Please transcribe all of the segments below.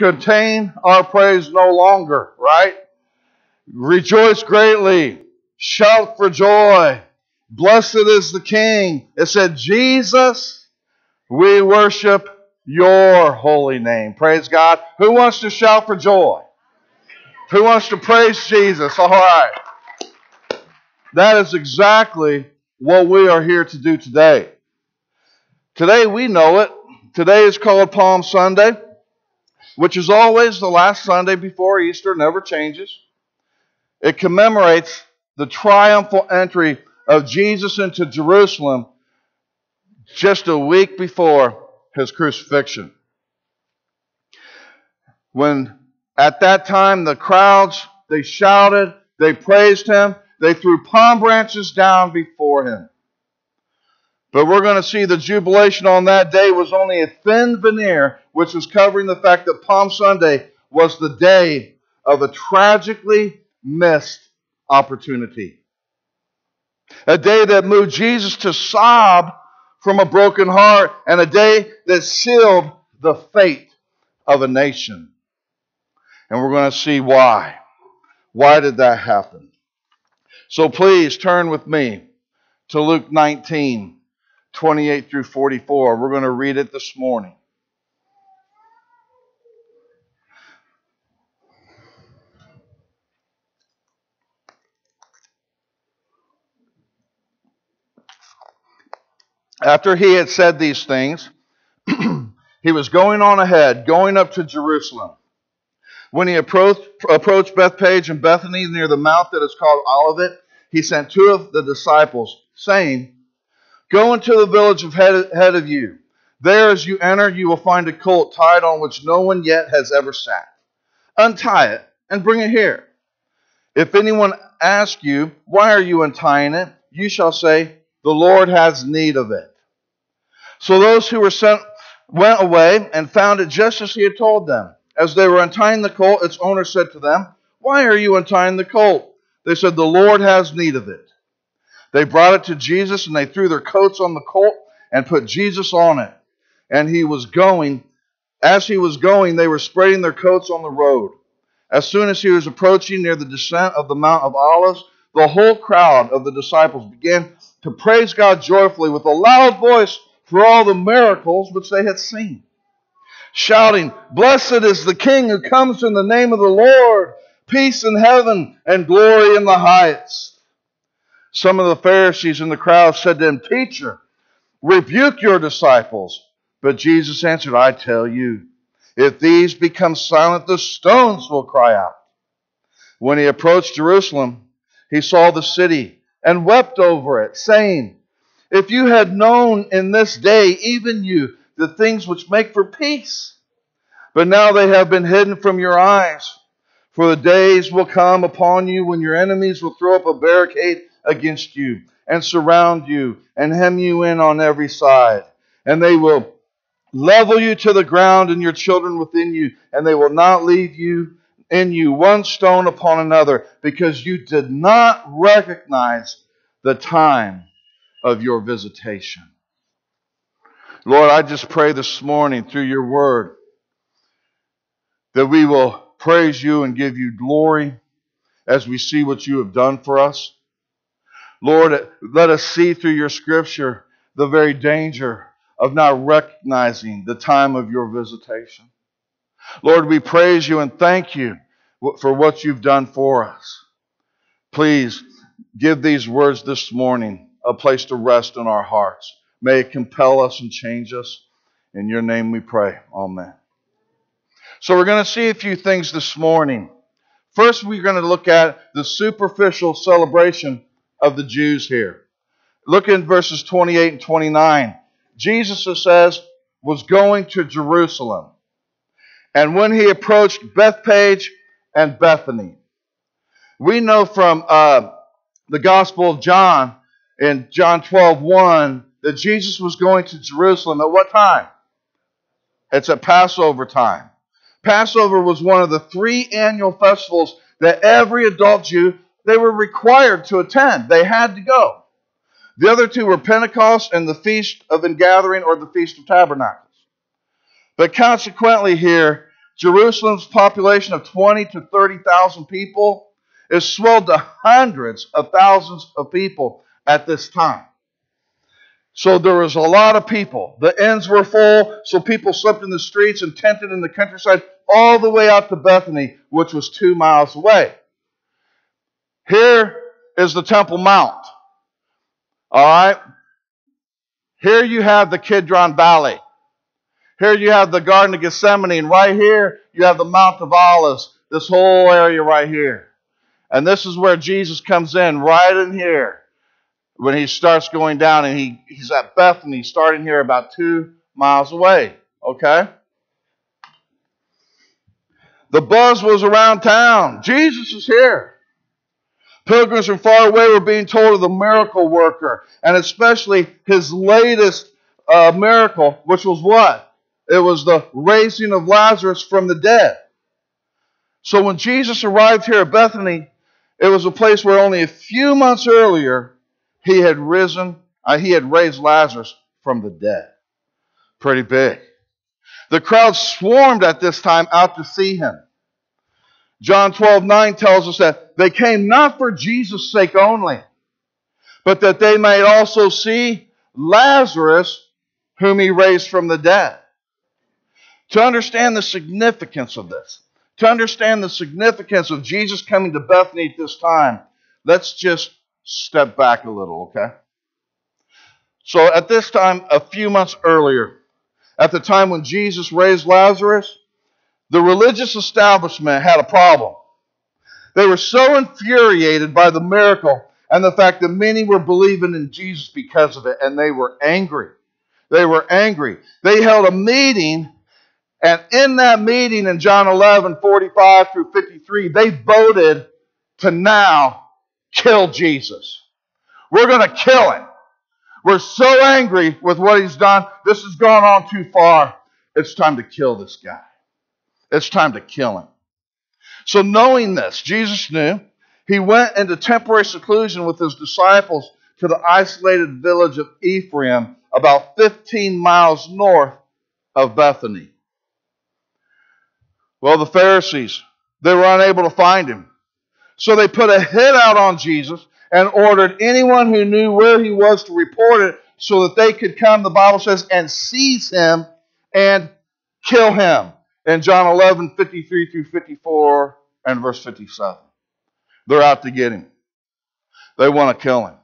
contain our praise no longer, right? Rejoice greatly, shout for joy. Blessed is the King. It said, Jesus, we worship your holy name. Praise God. Who wants to shout for joy? Who wants to praise Jesus? All right. That is exactly what we are here to do today. Today we know it. Today is called Palm Sunday, which is always the last Sunday before Easter, never changes. It commemorates the triumphal entry of Jesus into Jerusalem just a week before his crucifixion. When at that time the crowds they shouted, they praised him, they threw palm branches down before him. But we're going to see the jubilation on that day was only a thin veneer, which was covering the fact that Palm Sunday was the day of a tragically missed opportunity. A day that moved Jesus to sob from a broken heart, and a day that sealed the fate of a nation. And we're going to see why. Why did that happen? So please turn with me to Luke 19, 28 through 44. We're going to read it this morning. After he had said these things, he was going on ahead, going up to Jerusalem. When he approached, approached Bethphage and Bethany near the mount that is called Olivet, he sent two of the disciples, saying, Go into the village ahead of you. There, as you enter, you will find a colt tied on which no one yet has ever sat. Untie it and bring it here. If anyone asks you, Why are you untying it? you shall say, The Lord has need of it. So those who were sent went away and found it just as he had told them. As they were untying the colt, its owner said to them, Why are you untying the colt? They said, The Lord has need of it. They brought it to Jesus and they threw their coats on the colt and put Jesus on it. And he was going. As he was going, they were spreading their coats on the road. As soon as he was approaching near the descent of the Mount of Olives, the whole crowd of the disciples began to praise God joyfully with a loud voice for all the miracles which they had seen, shouting, Blessed is the King who comes in the name of the Lord, peace in heaven and glory in the heights. Some of the Pharisees in the crowd said to him, Teacher, rebuke your disciples. But Jesus answered, I tell you, if these become silent, the stones will cry out. When he approached Jerusalem, he saw the city and wept over it, saying, if you had known in this day, even you, the things which make for peace, but now they have been hidden from your eyes. For the days will come upon you when your enemies will throw up a barricade against you and surround you and hem you in on every side. And they will level you to the ground and your children within you, and they will not leave you in you one stone upon another, because you did not recognize the time of your visitation. Lord, I just pray this morning through your word that we will praise you and give you glory as we see what you have done for us. Lord, let us see through your scripture the very danger of not recognizing the time of your visitation. Lord, we praise you and thank you for what you've done for us. Please give these words this morning a place to rest in our hearts. May it compel us and change us. In your name we pray. Amen. So we're going to see a few things this morning. First, we're going to look at the superficial celebration of the Jews here. Look in verses 28 and 29. Jesus, it says, was going to Jerusalem. And when he approached Bethphage and Bethany, we know from uh, the Gospel of John in John 12, 1, that Jesus was going to Jerusalem at what time? It's at Passover time. Passover was one of the three annual festivals that every adult Jew they were required to attend. They had to go. The other two were Pentecost and the Feast of Ingathering or the Feast of Tabernacles. But consequently, here, Jerusalem's population of 20 to 30,000 people is swelled to hundreds of thousands of people at this time. So there was a lot of people. The inns were full, so people slept in the streets and tented in the countryside all the way out to Bethany, which was two miles away. Here is the Temple Mount. All right? Here you have the Kidron Valley. Here you have the Garden of Gethsemane, and right here you have the Mount of Olives, this whole area right here. And this is where Jesus comes in, right in here, when he starts going down, and he, he's at Bethany, starting here about two miles away. Okay? The buzz was around town. Jesus is here. Pilgrims from far away were being told of the miracle worker, and especially his latest uh, miracle, which was what? It was the raising of Lazarus from the dead. So when Jesus arrived here at Bethany, it was a place where only a few months earlier he had risen, uh, he had raised Lazarus from the dead. Pretty big. The crowd swarmed at this time out to see him. John 12, 9 tells us that they came not for Jesus' sake only, but that they might also see Lazarus, whom he raised from the dead. To understand the significance of this, to understand the significance of Jesus coming to Bethany at this time, let's just step back a little, okay? So at this time, a few months earlier, at the time when Jesus raised Lazarus, the religious establishment had a problem. They were so infuriated by the miracle and the fact that many were believing in Jesus because of it, and they were angry. They were angry. They held a meeting and in that meeting in John 11, 45 through 53, they voted to now kill Jesus. We're going to kill him. We're so angry with what he's done. This has gone on too far. It's time to kill this guy. It's time to kill him. So, knowing this, Jesus knew he went into temporary seclusion with his disciples to the isolated village of Ephraim, about 15 miles north of Bethany. Well, the Pharisees, they were unable to find him. So they put a hit out on Jesus and ordered anyone who knew where he was to report it so that they could come, the Bible says, and seize him and kill him. In John 11, 53 through 54 and verse 57. They're out to get him. They want to kill him.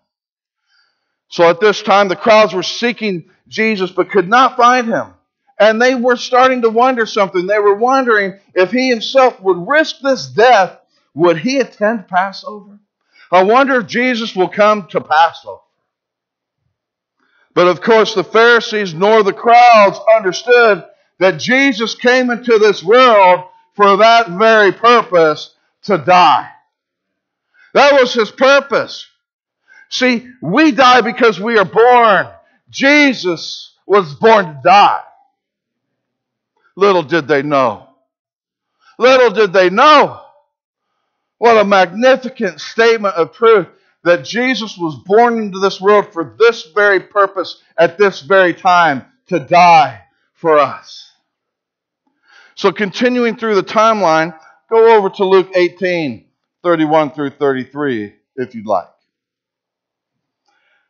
So at this time, the crowds were seeking Jesus but could not find him. And they were starting to wonder something. They were wondering if he himself would risk this death, would he attend Passover? I wonder if Jesus will come to Passover. But of course, the Pharisees nor the crowds understood that Jesus came into this world for that very purpose to die. That was his purpose. See, we die because we are born. Jesus was born to die. Little did they know. Little did they know. What a magnificent statement of truth that Jesus was born into this world for this very purpose at this very time to die for us. So, continuing through the timeline, go over to Luke 18 31 through 33, if you'd like.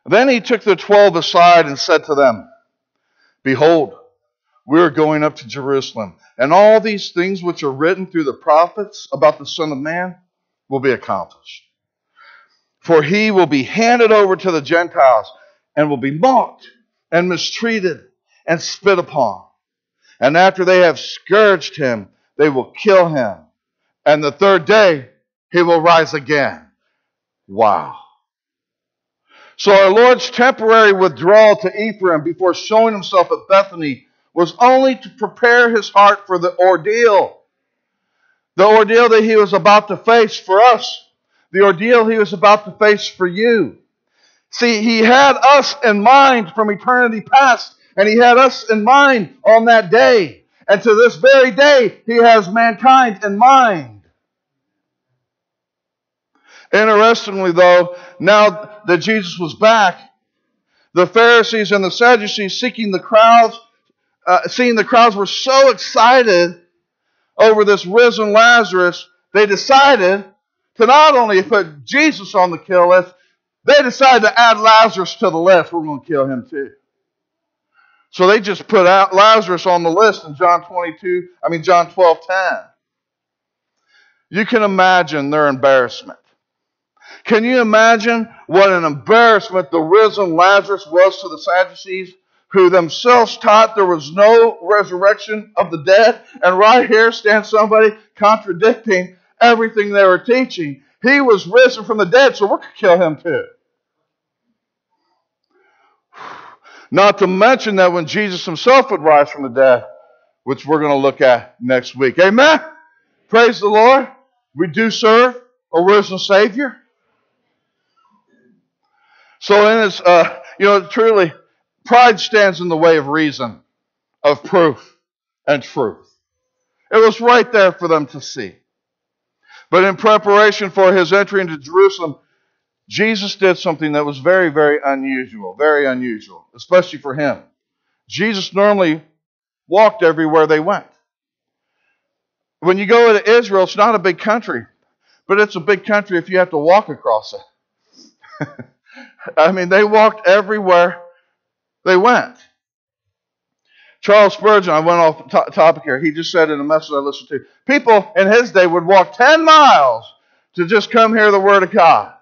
Then he took the twelve aside and said to them, Behold, we're going up to Jerusalem. And all these things which are written through the prophets about the Son of Man will be accomplished. For he will be handed over to the Gentiles and will be mocked and mistreated and spit upon. And after they have scourged him, they will kill him. And the third day, he will rise again. Wow. So our Lord's temporary withdrawal to Ephraim before showing himself at Bethany was only to prepare his heart for the ordeal. The ordeal that he was about to face for us. The ordeal he was about to face for you. See, he had us in mind from eternity past, and he had us in mind on that day. And to this very day, he has mankind in mind. Interestingly, though, now that Jesus was back, the Pharisees and the Sadducees seeking the crowds uh, seeing the crowds were so excited over this risen Lazarus, they decided to not only put Jesus on the kill list, they decided to add Lazarus to the list. We're going to kill him too. So they just put out Lazarus on the list in John 22, I mean John 12, 10. You can imagine their embarrassment. Can you imagine what an embarrassment the risen Lazarus was to the Sadducees, who themselves taught there was no resurrection of the dead? And right here stands somebody contradicting everything they were teaching. He was risen from the dead, so going to kill him too. Not to mention that when Jesus himself would rise from the dead, which we're going to look at next week. Amen? Praise the Lord. We do serve a risen Savior. So, in its, uh, you know, truly, pride stands in the way of reason, of proof, and truth. It was right there for them to see. But in preparation for his entry into Jerusalem, Jesus did something that was very, very unusual, very unusual, especially for him. Jesus normally walked everywhere they went. When you go to Israel, it's not a big country, but it's a big country if you have to walk across it. I mean, they walked everywhere they went. Charles Spurgeon, I went off the topic here. He just said in a message I listened to, people in his day would walk 10 miles to just come hear the Word of God.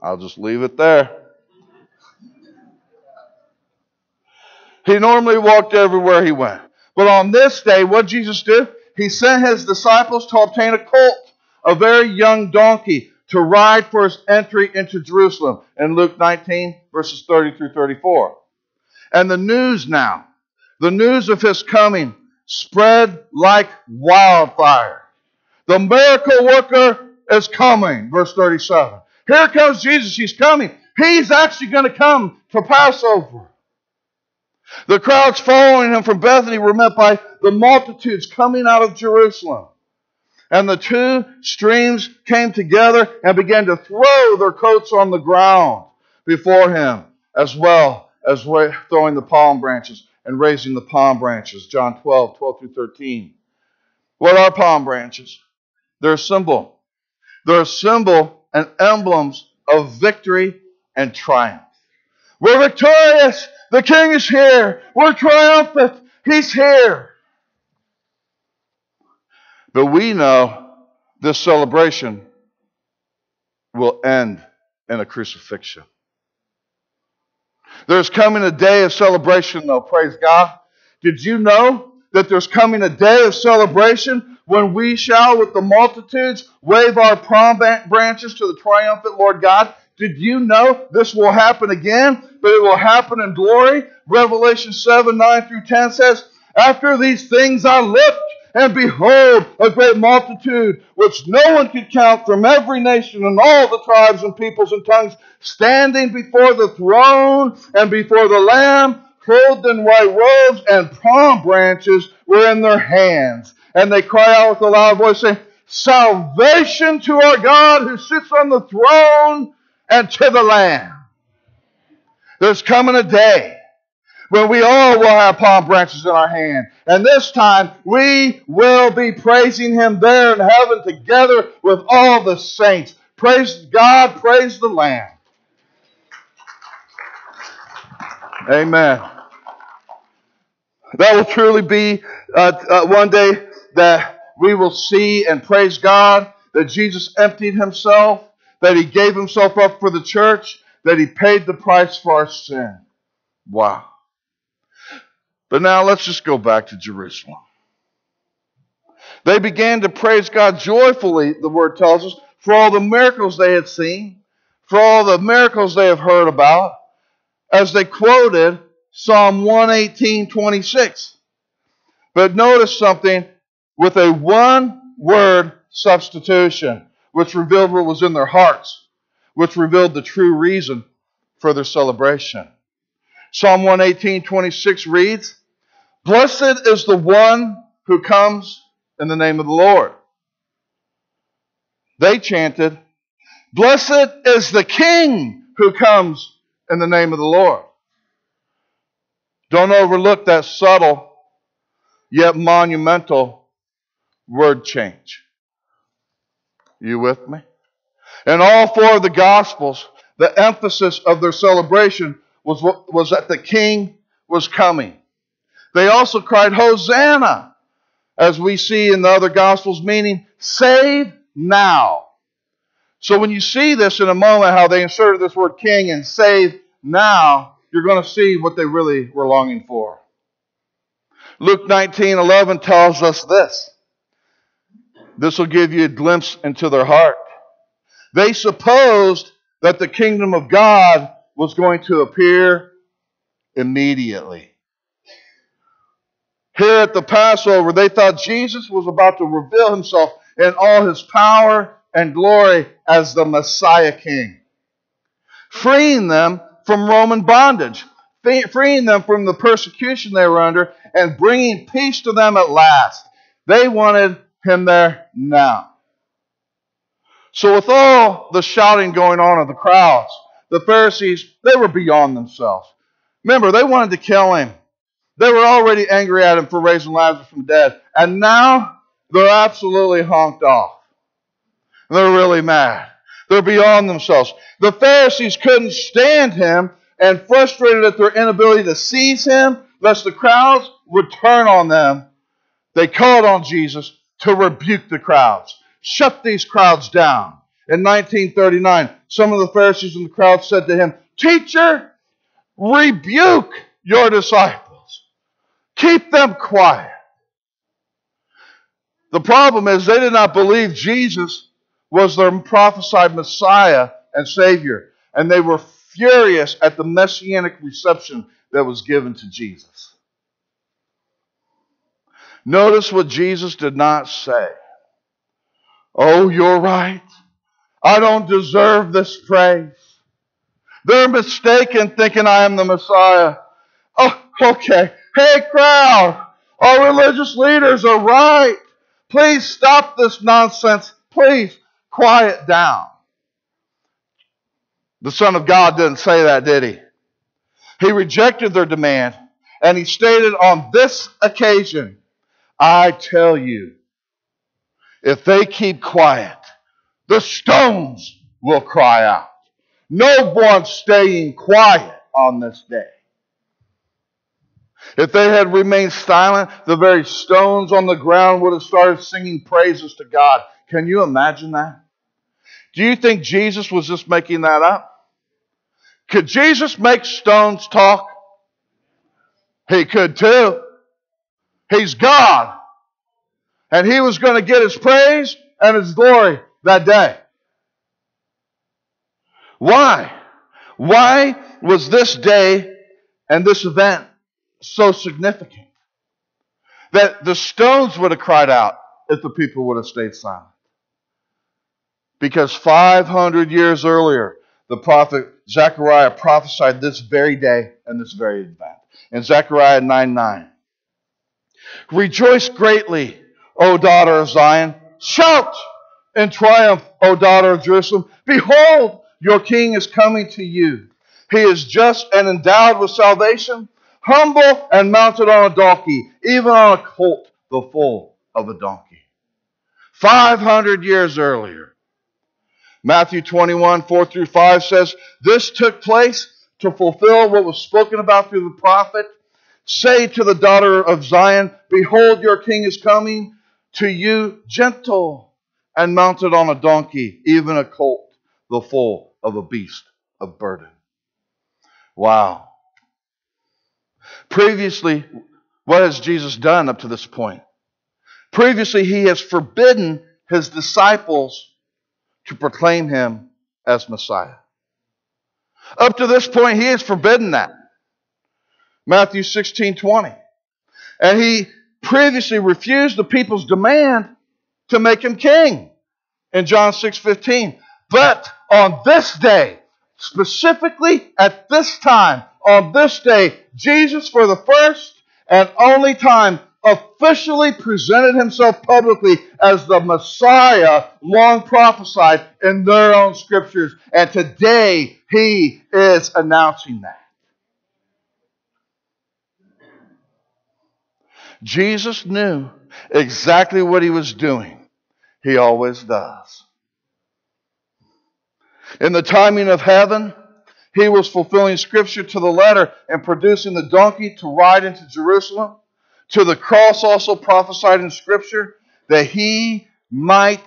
I'll just leave it there. He normally walked everywhere he went. But on this day, what did Jesus do? He sent his disciples to obtain a colt, a very young donkey, to ride for his entry into Jerusalem in Luke 19, verses 30 through 34. And the news now, the news of his coming, spread like wildfire. The miracle worker is coming, verse 37. Here comes Jesus, he's coming. He's actually going to come for Passover. The crowds following him from Bethany were met by the multitudes coming out of Jerusalem. And the two streams came together and began to throw their coats on the ground before him, as well as throwing the palm branches and raising the palm branches. John 12, 12 through 13. What are palm branches? They're a symbol. They're a symbol and emblems of victory and triumph. We're victorious. The king is here. We're triumphant. He's here. But we know this celebration will end in a crucifixion. There's coming a day of celebration, though, praise God. Did you know that there's coming a day of celebration when we shall, with the multitudes, wave our palm branches to the triumphant Lord God? Did you know this will happen again, but it will happen in glory? Revelation 7 9 through 10 says, After these things I looked, and behold, a great multitude, which no one could count from every nation and all the tribes and peoples and tongues, standing before the throne and before the Lamb, clothed in white robes, and palm branches were in their hands. And they cry out with a loud voice, saying, Salvation to our God who sits on the throne and to the Lamb. There's coming a day when we all will have palm branches in our hand. And this time we will be praising Him there in heaven together with all the saints. Praise God, praise the Lamb. Amen. That will truly be uh, uh, one day that we will see and praise God that Jesus emptied Himself, that He gave Himself up for the church, that He paid the price for our sin. Wow. But now let's just go back to Jerusalem. They began to praise God joyfully, the word tells us, for all the miracles they had seen, for all the miracles they have heard about, as they quoted Psalm 118 26. But notice something with a one word substitution, which revealed what was in their hearts, which revealed the true reason for their celebration. Psalm 118 26 reads, Blessed is the one who comes in the name of the Lord. They chanted, Blessed is the King who comes in the name of the Lord. Don't overlook that subtle yet monumental word change. You with me? In all four of the Gospels, the emphasis of their celebration was, was that the King was coming. They also cried, Hosanna, as we see in the other Gospels, meaning save now. So when you see this in a moment, how they inserted this word king and save now, you're going to see what they really were longing for. Luke 19 11 tells us this. This will give you a glimpse into their heart. They supposed that the kingdom of God was going to appear immediately. Here at the Passover, they thought Jesus was about to reveal himself in all his power and glory as the Messiah King, freeing them from Roman bondage, freeing them from the persecution they were under, and bringing peace to them at last. They wanted him there now. So, with all the shouting going on of the crowds, the Pharisees, they were beyond themselves. Remember, they wanted to kill him. They were already angry at him for raising Lazarus from the dead. And now they're absolutely honked off. They're really mad. They're beyond themselves. The Pharisees couldn't stand him and frustrated at their inability to seize him, lest the crowds would turn on them. They called on Jesus to rebuke the crowds. Shut these crowds down. In 1939, some of the Pharisees in the crowd said to him, Teacher, rebuke your disciples. Keep them quiet. The problem is they did not believe Jesus was their prophesied Messiah and Savior, and they were furious at the messianic reception that was given to Jesus. Notice what Jesus did not say. Oh, you're right. I don't deserve this praise. They're mistaken thinking I am the Messiah. Oh, okay. Hey, crowd. Our religious leaders are right. Please stop this nonsense. Please quiet down. The Son of God didn't say that, did he? He rejected their demand and he stated on this occasion, I tell you, if they keep quiet, the stones will cry out. No one staying quiet on this day. If they had remained silent, the very stones on the ground would have started singing praises to God. Can you imagine that? Do you think Jesus was just making that up? Could Jesus make stones talk? He could too. He's God. And he was going to get his praise and his glory that day. Why? Why was this day and this event so significant? That the stones would have cried out if the people would have stayed silent. Because 500 years earlier, the prophet Zechariah prophesied this very day and this very event. In Zechariah 9 9. Rejoice greatly, O daughter of Zion. Shout in triumph, O daughter of Jerusalem. Behold, your king is coming to you. He is just and endowed with salvation, humble and mounted on a donkey, even on a colt, the foal of a donkey. 500 years earlier, Matthew 21, 4 through 5 says, This took place to fulfill what was spoken about through the prophet. Say to the daughter of Zion, Behold, your king is coming to you gentle and mounted on a donkey, even a colt, the foal of a beast of burden. Wow. Previously, what has Jesus done up to this point? Previously, he has forbidden his disciples to proclaim him as Messiah. Up to this point, he has forbidden that. Matthew 16 20. And he previously refused the people's demand to make him king in John 6 15. But on this day, specifically at this time, on this day, Jesus, for the first and only time, officially presented himself publicly as the Messiah long prophesied in their own scriptures. And today he is announcing that. Jesus knew exactly what he was doing. He always does. In the timing of heaven, he was fulfilling scripture to the letter and producing the donkey to ride into Jerusalem. To the cross, also prophesied in scripture that he might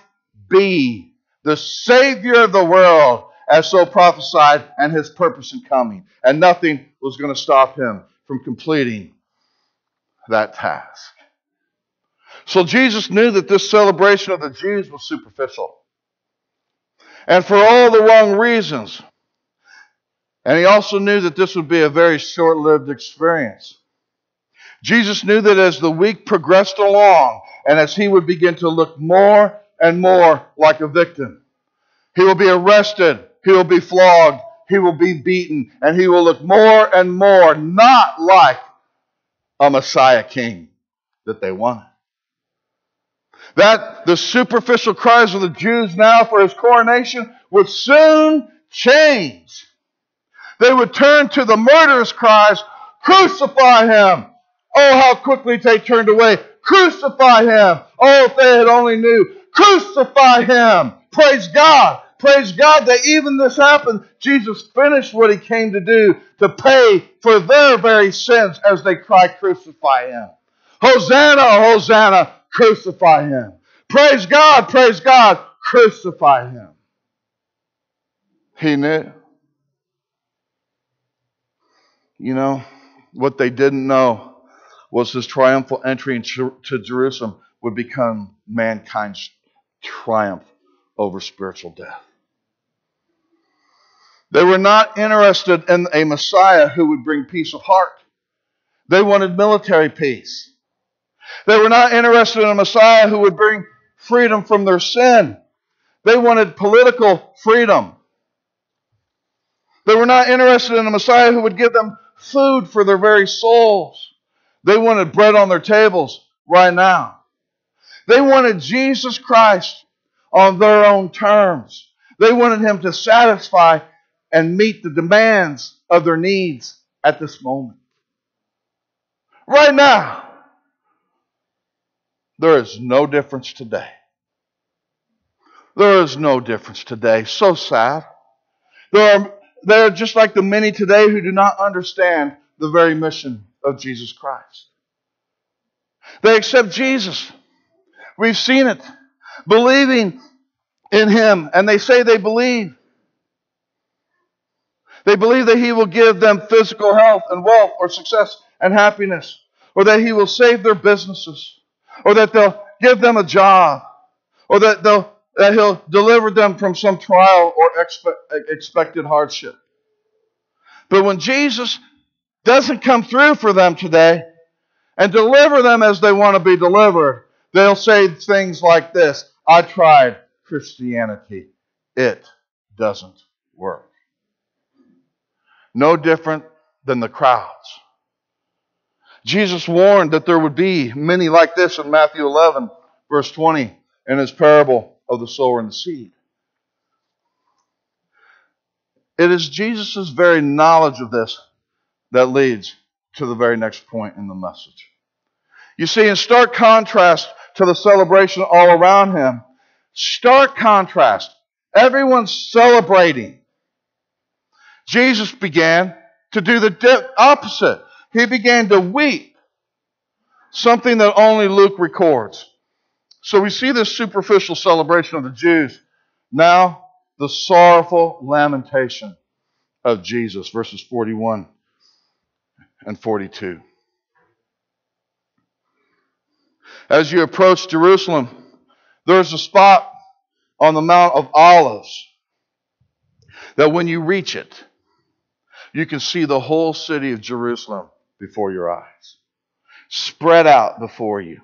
be the Savior of the world, as so prophesied, and his purpose in coming. And nothing was going to stop him from completing that task. So Jesus knew that this celebration of the Jews was superficial. And for all the wrong reasons. And he also knew that this would be a very short lived experience. Jesus knew that as the week progressed along, and as he would begin to look more and more like a victim, he will be arrested, he will be flogged, he will be beaten, and he will look more and more not like a Messiah king that they wanted. That the superficial cries of the Jews now for his coronation would soon change. They would turn to the murderous cries, Crucify him! Oh, how quickly they turned away. Crucify him! Oh, if they had only knew. Crucify him! Praise God! Praise God that even this happened. Jesus finished what he came to do to pay for their very sins as they cry, Crucify him. Hosanna, Hosanna, crucify him. Praise God, praise God, crucify him. He knew. You know, what they didn't know was his triumphal entry into Jerusalem would become mankind's triumph over spiritual death. They were not interested in a Messiah who would bring peace of heart. They wanted military peace. They were not interested in a Messiah who would bring freedom from their sin. They wanted political freedom. They were not interested in a Messiah who would give them food for their very souls. They wanted bread on their tables right now. They wanted Jesus Christ on their own terms. They wanted him to satisfy and meet the demands of their needs at this moment. Right now, there is no difference today. There is no difference today. So sad. There are, there are just like the many today who do not understand the very mission of Jesus Christ. They accept Jesus. We've seen it. Believing in Him, and they say they believe. They believe that He will give them physical health and wealth or success and happiness, or that He will save their businesses, or that they'll give them a job, or that, they'll, that He'll deliver them from some trial or expe- expected hardship. But when Jesus doesn't come through for them today and deliver them as they want to be delivered, they'll say things like this I tried Christianity, it doesn't work no different than the crowds. Jesus warned that there would be many like this in Matthew 11, verse 20, in his parable of the sower and the seed. It is Jesus' very knowledge of this that leads to the very next point in the message. You see, in stark contrast to the celebration all around him, stark contrast, everyone's celebrating. Jesus began to do the opposite. He began to weep, something that only Luke records. So we see this superficial celebration of the Jews. Now, the sorrowful lamentation of Jesus, verses 41 and 42. As you approach Jerusalem, there's a spot on the Mount of Olives that when you reach it, you can see the whole city of Jerusalem before your eyes, spread out before you.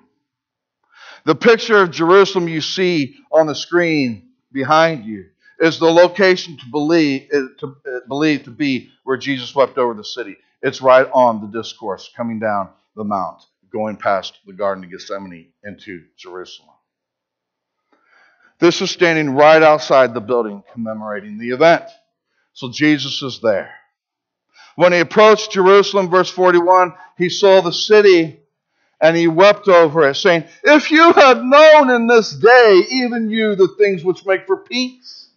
The picture of Jerusalem you see on the screen behind you is the location to believe eh, to eh, believe to be where Jesus swept over the city. It's right on the discourse coming down the mount, going past the Garden of Gethsemane into Jerusalem. This is standing right outside the building commemorating the event. So Jesus is there. When he approached Jerusalem, verse 41, he saw the city and he wept over it, saying, If you had known in this day, even you, the things which make for peace,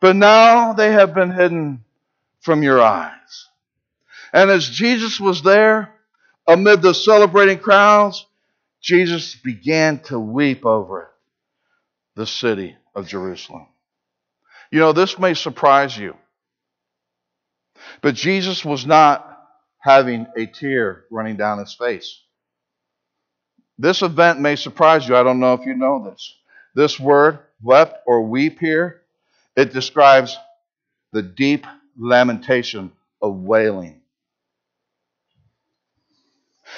but now they have been hidden from your eyes. And as Jesus was there, amid the celebrating crowds, Jesus began to weep over the city of Jerusalem. You know, this may surprise you, but Jesus was not having a tear running down his face. This event may surprise you. I don't know if you know this. This word, wept or weep here, it describes the deep lamentation of wailing.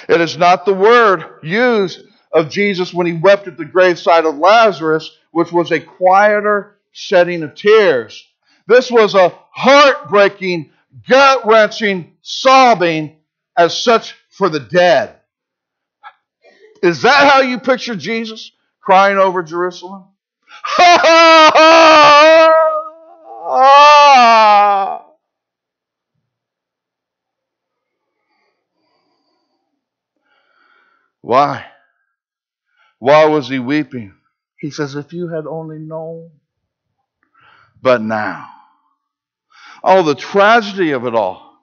It is not the word used of Jesus when he wept at the graveside of Lazarus, which was a quieter shedding of tears. This was a heartbreaking, gut wrenching sobbing as such for the dead. Is that how you picture Jesus crying over Jerusalem? Why? Why was he weeping? He says, If you had only known. But now. Oh, the tragedy of it all.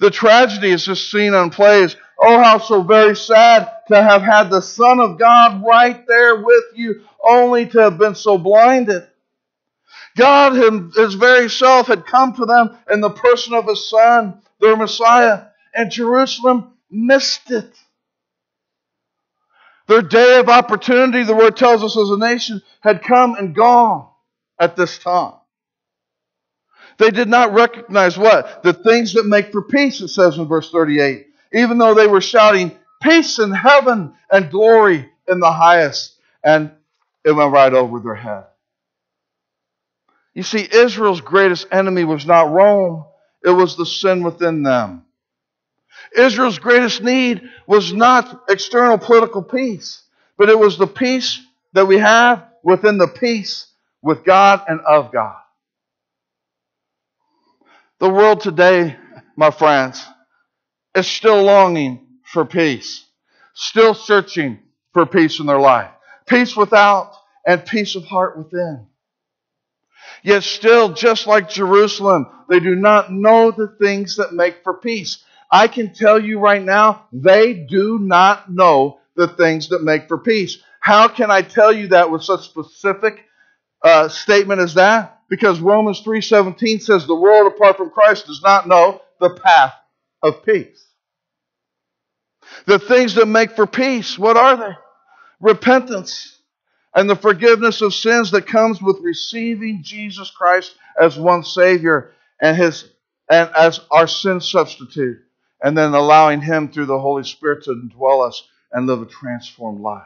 The tragedy is just seen on plays. Oh, how so very sad to have had the Son of God right there with you, only to have been so blinded. God, his very self, had come to them in the person of His Son, their Messiah, and Jerusalem missed it. Their day of opportunity, the word tells us as a nation, had come and gone at this time. They did not recognize what? The things that make for peace, it says in verse 38. Even though they were shouting, Peace in heaven and glory in the highest. And it went right over their head. You see, Israel's greatest enemy was not Rome, it was the sin within them. Israel's greatest need was not external political peace, but it was the peace that we have within the peace with God and of God. The world today, my friends, is still longing for peace, still searching for peace in their life. Peace without and peace of heart within. Yet still, just like Jerusalem, they do not know the things that make for peace. I can tell you right now, they do not know the things that make for peace. How can I tell you that with such specific uh, statement as that? Because Romans 3:17 says the world apart from Christ does not know the path of peace. The things that make for peace, what are they? Repentance and the forgiveness of sins that comes with receiving Jesus Christ as one Savior and his and as our sin substitute, and then allowing Him through the Holy Spirit to indwell us and live a transformed life.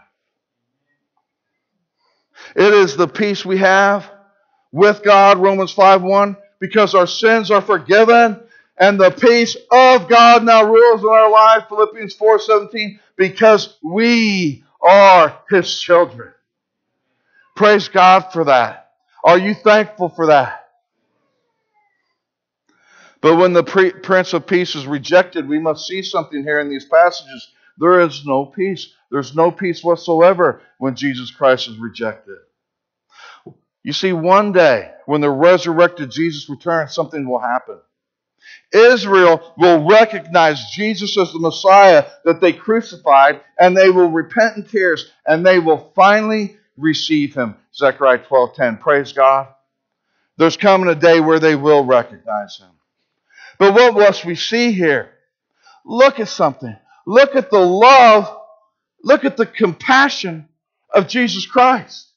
It is the peace we have with God, Romans 5 1, because our sins are forgiven and the peace of God now rules in our life, Philippians 4 17, because we are His children. Praise God for that. Are you thankful for that? But when the Prince of Peace is rejected, we must see something here in these passages. There is no peace. There's no peace whatsoever when Jesus Christ is rejected. You see, one day, when the resurrected Jesus returns, something will happen. Israel will recognize Jesus as the Messiah that they crucified, and they will repent in tears, and they will finally receive him. Zechariah 12:10. Praise God. There's coming a day where they will recognize him. But what must we see here? Look at something. Look at the love, look at the compassion of Jesus Christ.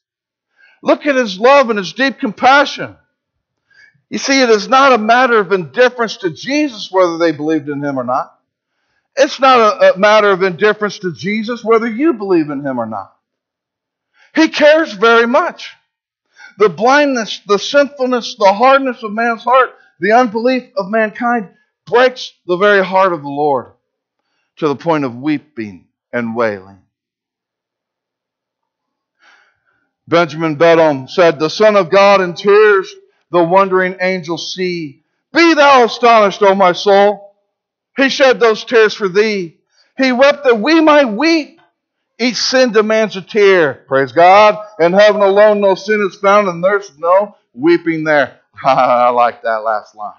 Look at his love and his deep compassion. You see, it is not a matter of indifference to Jesus whether they believed in him or not. It's not a, a, matter of indifference to Jesus whether you believe in him or not. He cares very much. The blindness, the sinfulness, the hardness of man's heart, the unbelief of mankind breaks the very heart of the Lord to the point of weeping and wailing. Benjamin Beddome said, The Son of God in tears, the wondering angels see. Be thou astonished, O my soul. He shed those tears for thee. He wept that we might weep. Each sin demands a tear. Praise God. In heaven alone, no sin is found, and there's no weeping there. I like that last line.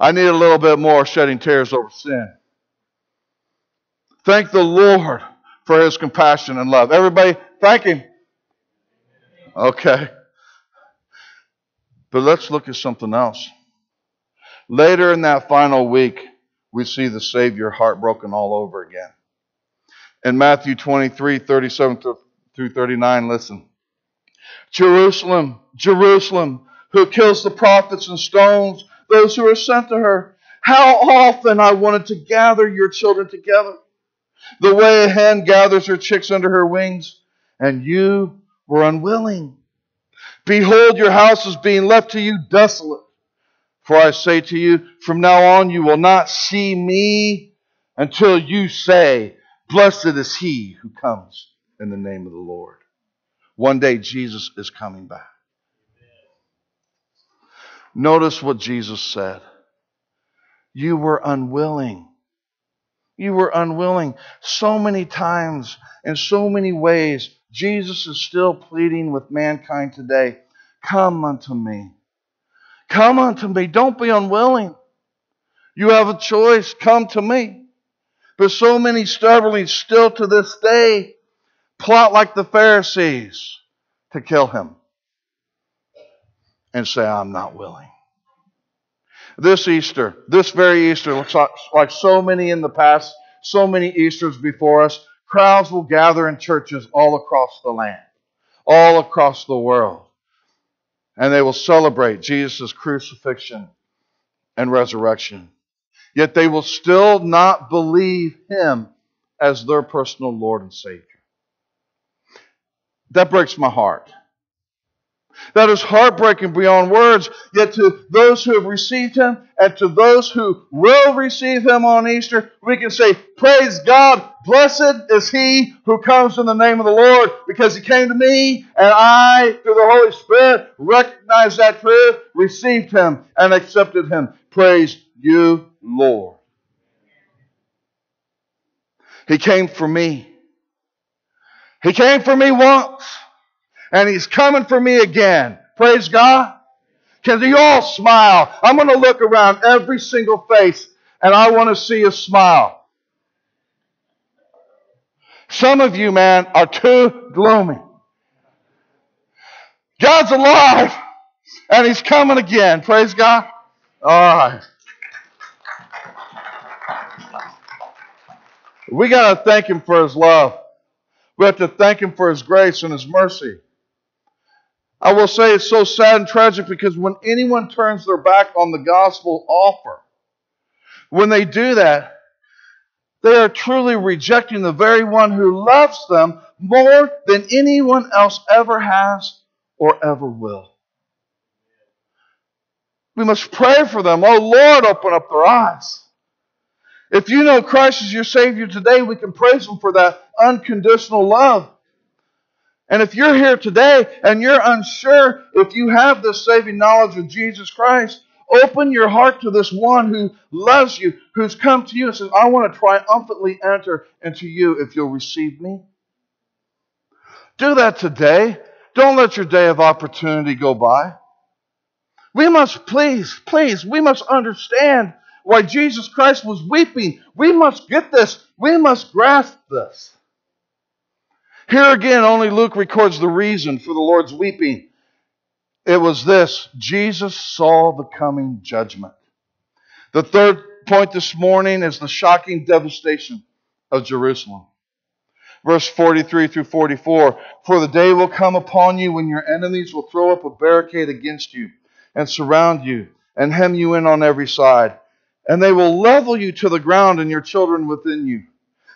I need a little bit more shedding tears over sin. Thank the Lord for his compassion and love. Everybody, thank him. Okay. But let's look at something else. Later in that final week, we see the Savior heartbroken all over again. In Matthew 23 37 through 39, listen. Jerusalem, Jerusalem, who kills the prophets and stones those who are sent to her. How often I wanted to gather your children together, the way a hen gathers her chicks under her wings, and you were unwilling. Behold, your house is being left to you desolate. For I say to you, from now on you will not see me until you say, Blessed is he who comes in the name of the Lord. One day Jesus is coming back. Notice what Jesus said. You were unwilling. You were unwilling. So many times, in so many ways, Jesus is still pleading with mankind today Come unto me. Come unto me. Don't be unwilling. You have a choice. Come to me. But so many stubbornly, still to this day, plot like the Pharisees to kill him and say, I'm not willing. This Easter, this very Easter, looks like, so many in the past, so many Easters before us, crowds will gather in churches all across the land, all across the world. And they will celebrate Jesus' crucifixion and resurrection. Yet they will still not believe him as their personal Lord and Savior. That breaks my heart. That is heartbreaking beyond words. Yet to those who have received him and to those who will receive him on Easter, we can say, Praise God, blessed is he who comes in the name of the Lord, because he came to me, and I, through the Holy Spirit, recognized that truth, received him, and accepted him. Praise you, Lord. He came for me. He came for me once and He's coming for me again. Praise God. Can you all smile? I'm going to look around every single face and I want to see a smile. Some of you, man, are too gloomy. God's alive and He's coming again. Praise God. All right. We got to thank Him for His love. We have to thank Him for His grace and His mercy. I will say it's so sad and tragic because when anyone turns their back on the gospel offer, when they do that, they are truly rejecting the very one who loves them more than anyone else ever has or ever will. We must pray for them. Oh Lord, open up their eyes. If you know Christ as your Savior today, we can praise Him for that unconditional love. And if you're here today and you're unsure if you have this saving knowledge of Jesus Christ, open your heart to this one who loves you, who's come to you and says, I want to triumphantly enter into you if you'll receive me. Do that today. Don't let your day of opportunity go by. We must, please, please, we must understand why Jesus Christ was weeping. We must get this. We must grasp this. Here again, only Luke records the reason for the Lord's weeping. It was this Jesus saw the coming judgment. The third point this morning is the shocking devastation of Jerusalem. Verse 43 through 44 For the day will come upon you when your enemies will throw up a barricade against you and surround you and hem you in on every side. And they will level you to the ground and your children within you.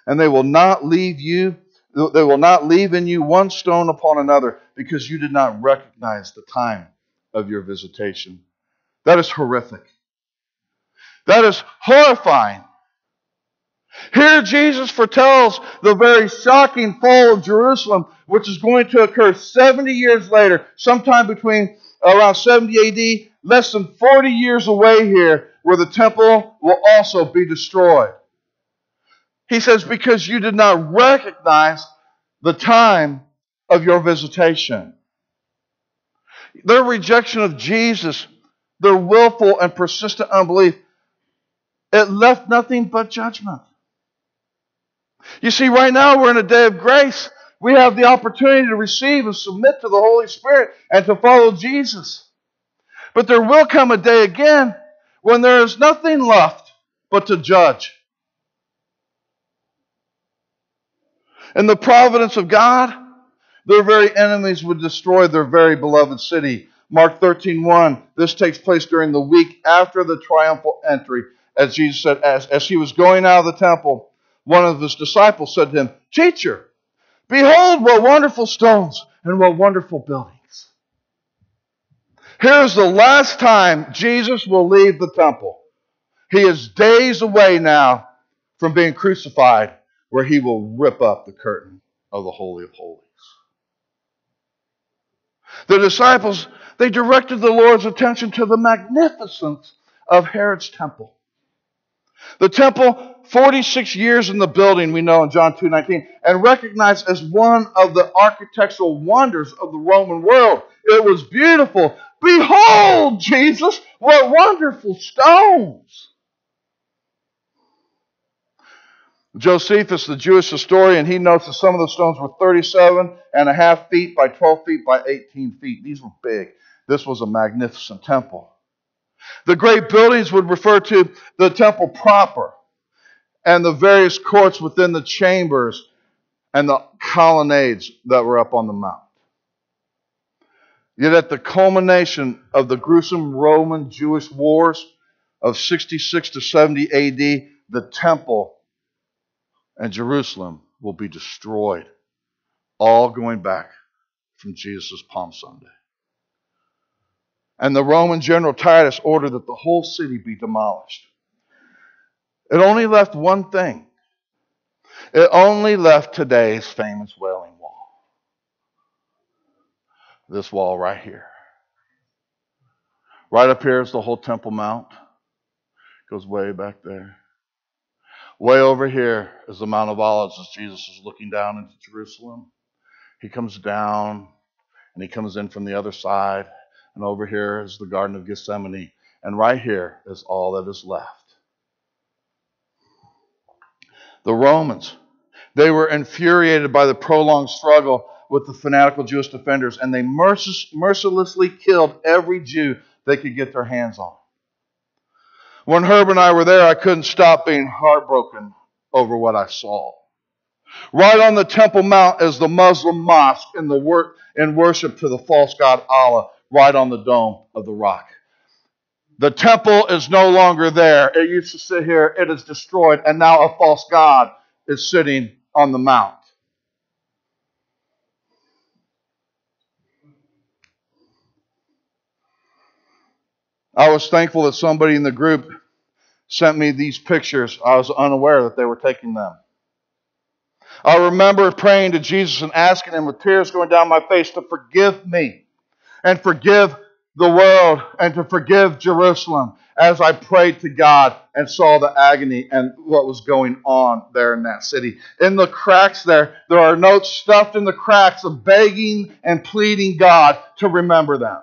And they will not leave you they will not leave in you one stone upon another because you did not recognize the time of your visitation. That is horrific. That is horrifying. Here, Jesus foretells the very shocking fall of Jerusalem, which is going to occur 70 years later, sometime between around 70 AD, less than 40 years away here, where the temple will also be destroyed. He says, because you did not recognize the time of your visitation. Their rejection of Jesus, their willful and persistent unbelief, it left nothing but judgment. You see, right now we're in a day of grace. We have the opportunity to receive and submit to the Holy Spirit and to follow Jesus. But there will come a day again when there is nothing left but to judge. In the providence of God, their very enemies would destroy their very beloved city. Mark 13, 1. This takes place during the week after the triumphal entry. As Jesus said, as, as he was going out of the temple, one of his disciples said to him, Teacher, behold what wonderful stones and what wonderful buildings. Here's the last time Jesus will leave the temple. He is days away now from being crucified, where he will rip up the curtain of the Holy of Holies. The disciples, they directed the Lord's attention to the magnificence of Herod's temple. The temple, 46 years in the building, we know in John 2.19, and recognized as one of the architectural wonders of the Roman world. It was beautiful. Behold, Jesus, what wonderful stones. Josephus, the Jewish historian, he notes that some of the stones were 37 and a half feet by 12 feet by 18 feet. These were big. This was a magnificent temple. The great buildings would refer to the temple proper and the various courts within the chambers and the colonnades that were up on the mount. Yet at the culmination of the gruesome Roman Jewish wars of 66 to 70 AD, the temple and Jerusalem will be destroyed, all going back from Jesus' Palm Sunday. And the Roman general Titus ordered that the whole city be demolished. It only left one thing. It only left today's famous Wailing Wall. this wall right here. Right up here is the whole Temple Mount. Goes way back there. Way over here is the Mount of Olives as Jesus is looking down into Jerusalem. He comes down and he comes in from the other side. And over here is the Garden of Gethsemane. And right here is all that is left. The Romans, they were infuriated by the prolonged struggle with the fanatical Jewish defenders, and they mercilessly killed every Jew they could get their hands on. When Herb and I were there, I couldn't stop being heartbroken over what I saw. Right on the Temple Mount is the Muslim mosque in, the wor- in worship to the false god Allah, right on the dome of the rock. The temple is no longer there. It used to sit here, it is destroyed, and now a false god is sitting on the mount. I was thankful that somebody in the group sent me these pictures. I was unaware that they were taking them. I remember praying to Jesus and asking him with tears going down my face to forgive me and forgive the world and to forgive Jerusalem as I prayed to God and saw the agony and what was going on there in that city. In the cracks there, there are notes stuffed in the cracks of begging and pleading God to remember them.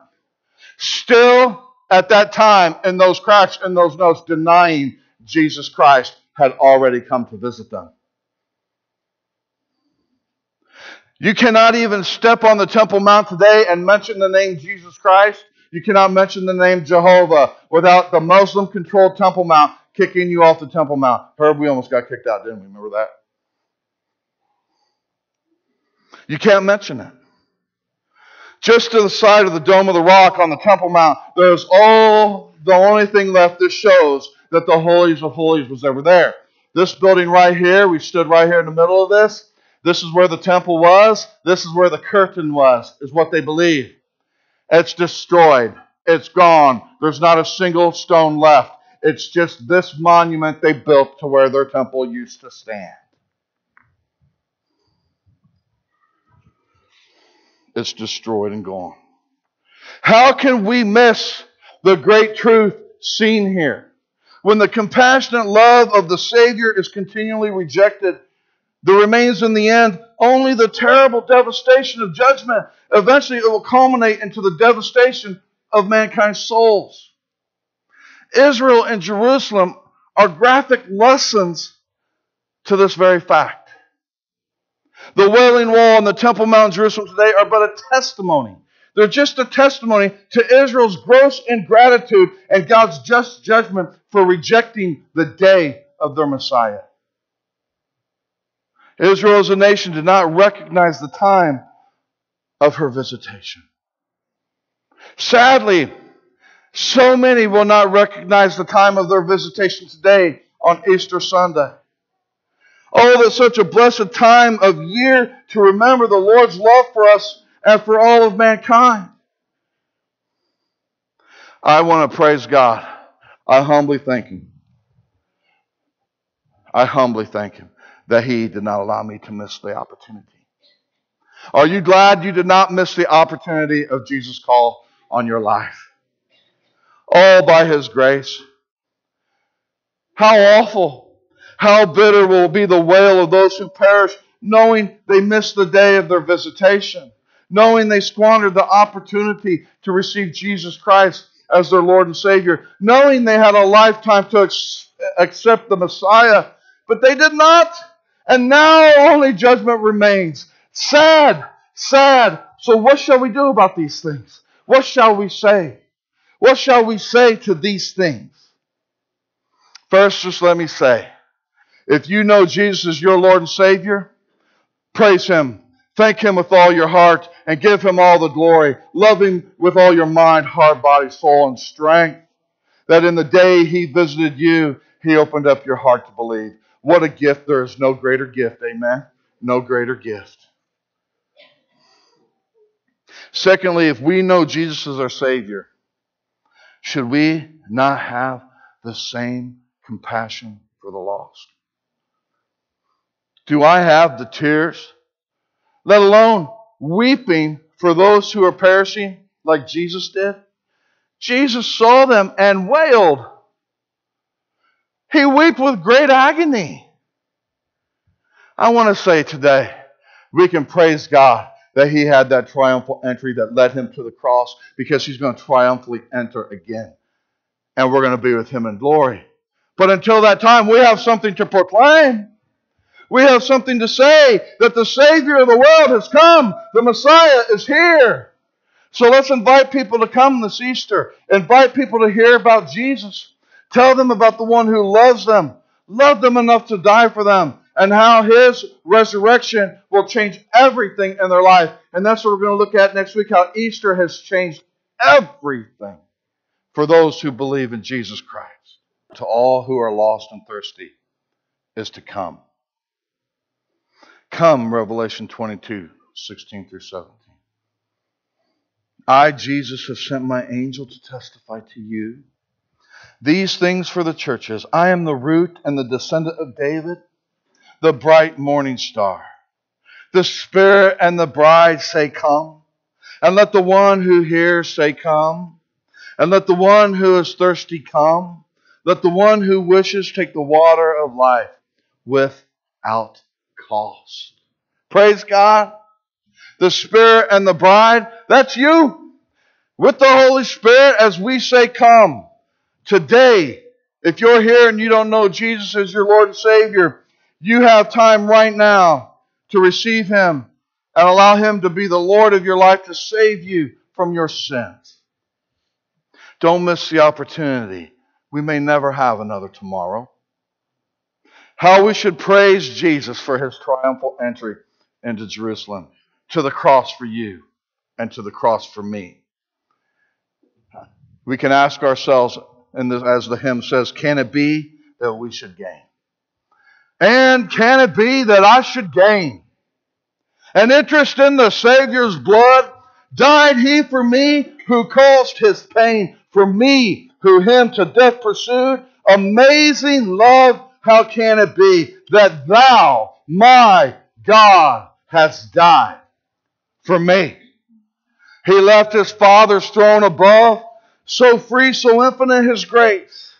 Still at that time in those cracks in those notes denying Jesus Christ had already come to visit them. You cannot even step on the Temple Mount today and mention the name Jesus Christ. You cannot mention the name Jehovah without the Muslim controlled Temple Mount kicking you off the Temple Mount. Herb, we almost got kicked out, didn't we? Remember that? You can't mention it. Just to the side of the Dome of the Rock on the Temple Mount, there's all the only thing left that shows that the Holies of Holies was ever there. This building right here, we stood right here in the middle of this. This is where the temple was. This is where the curtain was, is what they believe. It's destroyed. It's gone. There's not a single stone left. It's just this monument they built to where their temple used to stand. It's destroyed and gone. How can we miss the great truth seen here? when the compassionate love of the Savior is continually rejected, there remains in the end only the terrible devastation of judgment. Eventually, it will culminate into the devastation of mankind's souls. Israel and Jerusalem are graphic lessons to this very fact. The Wailing Wall and the Temple Mount in Jerusalem today are but a testimony. They're just a testimony to Israel's gross ingratitude and God's just judgment for rejecting the day of their Messiah. Israel as a nation did not recognize the time of her visitation. Sadly, so many will not recognize the time of their visitation today on Easter Sunday. Oh, that such a blessed time of year to remember the Lord's love for us and for all of mankind. I want to praise God. I humbly thank Him. I humbly thank Him that He did not allow me to miss the opportunity. Are you glad you did not miss the opportunity of Jesus' call on your life? All by His grace. How awful, how bitter will be the wail of those who perish, knowing they missed the day of their visitation, knowing they squandered the opportunity to receive Jesus Christ as their Lord and Savior, knowing they had a lifetime to accept the Messiah, but they did not. And now only judgment remains. Sad, sad. So, what shall we do about these things? What shall we say? What shall we say to these things? First, just let me say if you know Jesus is your Lord and Savior, praise Him. Thank Him with all your heart and give Him all the glory. Love Him with all your mind, heart, body, soul, and strength. That in the day He visited you, He opened up your heart to believe. What a gift. There is no greater gift. Amen. No greater gift. Secondly, if we know Jesus is our Savior, should we not have the same compassion for the lost? Do I have the tears, let alone weeping for those who are perishing like Jesus did? Jesus saw them and wailed. He wept with great agony. I want to say today, we can praise God that he had that triumphal entry that led him to the cross because he's going to triumphantly enter again. And we're going to be with him in glory. But until that time, we have something to proclaim. We have something to say that the Savior of the world has come. The Messiah is here. So let's invite people to come this Easter. Invite people to hear about Jesus. Tell them about the one who loves them, loved them enough to die for them, and how his resurrection will change everything in their life. And that's what we're going to look at next week how Easter has changed everything for those who believe in Jesus Christ. To all who are lost and thirsty is to come. Come, Revelation 22, 16 through 17. I, Jesus, have sent my angel to testify to you these things for the churches. I am the root and the descendant of David, the bright morning star. The Spirit and the bride say, Come. And let the one who hears say, Come. And let the one who is thirsty come. Let the one who wishes take the water of life without cost. Praise God. The Spirit and the bride, that's you. With the Holy Spirit, as we say, Come. Today, if you're here and you don't know Jesus as your Lord and Savior, you have time right now to receive Him and allow Him to be the Lord of your life to save you from your sins. Don't miss the opportunity. We may never have another tomorrow. How we should praise Jesus for His triumphal entry into Jerusalem, to the cross for you, and to the cross for me. We can ask ourselves, and as the hymn says, can it be that we should gain? And can it be that I should gain? An interest in the Savior's blood? Died he for me who caused his pain? For me who him to death pursued? Amazing love, how can it be that thou, my God, hast died for me? He left his Father's throne above so free, so infinite His grace.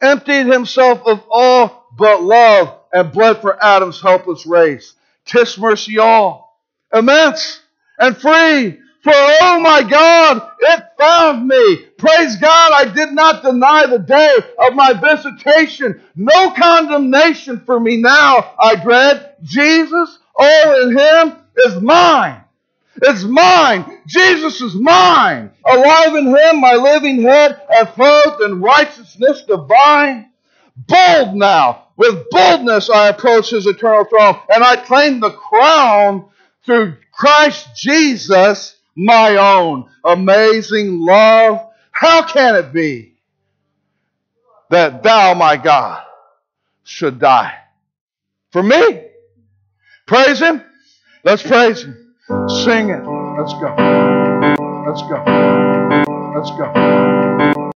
emptied himself of all but love, and bled for Adam's helpless race. Tis mercy all, immense and free. For oh my God, it found me. Praise God, I did not deny the day of my visitation. No condemnation for me now, I dread. Jesus, all in him is mine. It's mine. Jesus is mine. Alive in him, my living head, and clothed in righteousness divine. Bold now, with boldness I approach his eternal throne, and I claim the crown through Christ Jesus, my own. Amazing love. How can it be that thou, my God, should die for me? Praise him. Let's praise him. Sing it. Let's go. Let's go. Let's go.